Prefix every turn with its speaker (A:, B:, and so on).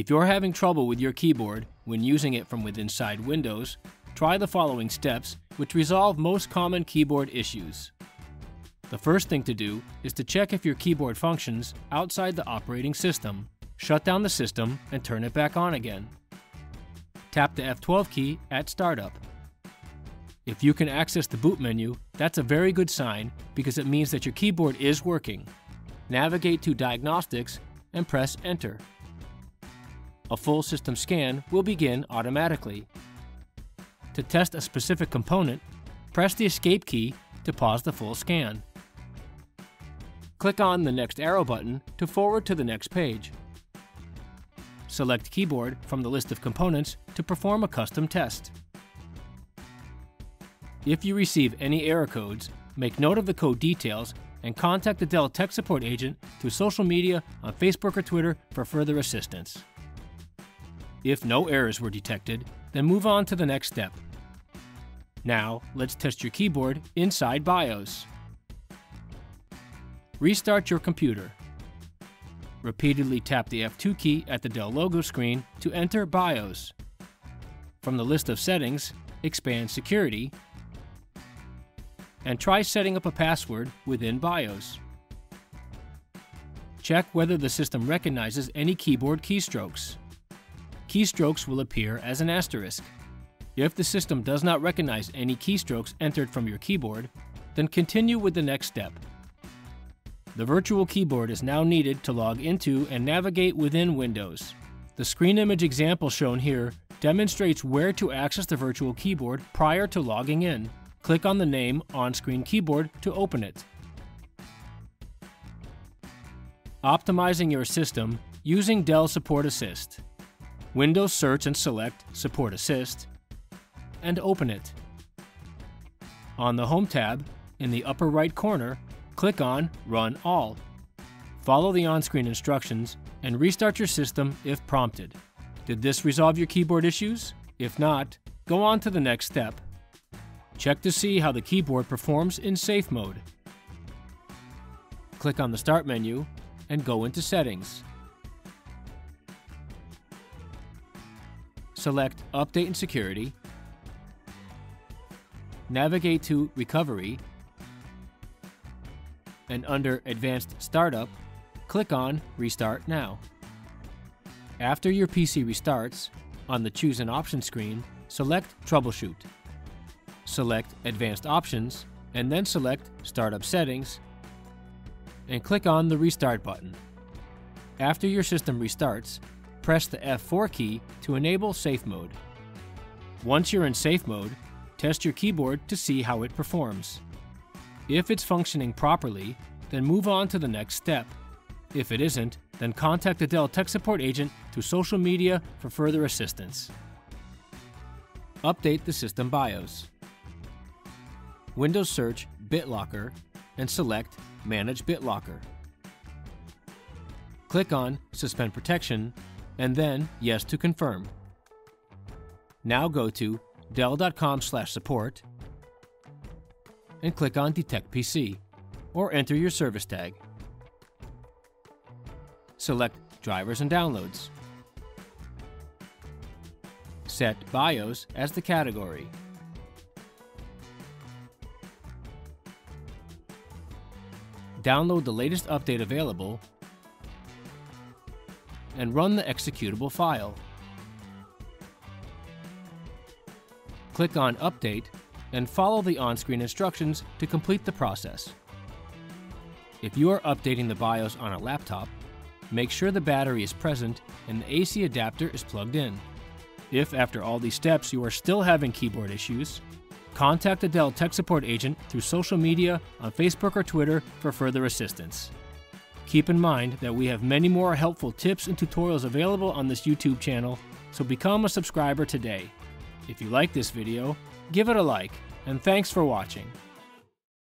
A: If you're having trouble with your keyboard when using it from within inside Windows, try the following steps which resolve most common keyboard issues. The first thing to do is to check if your keyboard functions outside the operating system. Shut down the system and turn it back on again. Tap the F12 key at startup. If you can access the boot menu, that's a very good sign because it means that your keyboard is working. Navigate to Diagnostics and press Enter. A full system scan will begin automatically. To test a specific component, press the Escape key to pause the full scan. Click on the next arrow button to forward to the next page. Select Keyboard from the list of components to perform a custom test. If you receive any error codes, make note of the code details and contact the Dell Tech Support agent through social media on Facebook or Twitter for further assistance. If no errors were detected, then move on to the next step. Now, let's test your keyboard inside BIOS. Restart your computer. Repeatedly tap the F2 key at the Dell logo screen to enter BIOS. From the list of settings, expand Security and try setting up a password within BIOS. Check whether the system recognizes any keyboard keystrokes. Keystrokes will appear as an asterisk. If the system does not recognize any keystrokes entered from your keyboard, then continue with the next step. The virtual keyboard is now needed to log into and navigate within Windows. The screen image example shown here demonstrates where to access the virtual keyboard prior to logging in. Click on the name on-screen keyboard to open it. Optimizing your system using Dell Support Assist. Windows search and select Support Assist and open it. On the Home tab, in the upper right corner, click on Run All. Follow the on-screen instructions and restart your system if prompted. Did this resolve your keyboard issues? If not, go on to the next step. Check to see how the keyboard performs in safe mode. Click on the Start menu and go into Settings. Select Update and Security. Navigate to Recovery and under Advanced Startup, click on Restart Now. After your PC restarts, on the Choose an Option screen, select Troubleshoot. Select Advanced Options, and then select Startup Settings, and click on the Restart button. After your system restarts, press the F4 key to enable Safe Mode. Once you're in Safe Mode, test your keyboard to see how it performs. If it's functioning properly, then move on to the next step. If it isn't, then contact the Dell Tech Support agent through social media for further assistance. Update the system BIOS. Windows search BitLocker and select Manage BitLocker. Click on Suspend Protection and then Yes to confirm. Now go to dell.com/support and click on Detect PC, or enter your service tag. Select Drivers and Downloads. Set BIOS as the category. Download the latest update available and run the executable file. Click on Update and follow the on-screen instructions to complete the process. If you are updating the BIOS on a laptop, make sure the battery is present and the AC adapter is plugged in. If after all these steps you are still having keyboard issues, contact the Dell Tech Support agent through social media on Facebook or Twitter for further assistance. Keep in mind that we have many more helpful tips and tutorials available on this YouTube channel, so become a subscriber today. If you like this video, give it a like, and thanks for watching.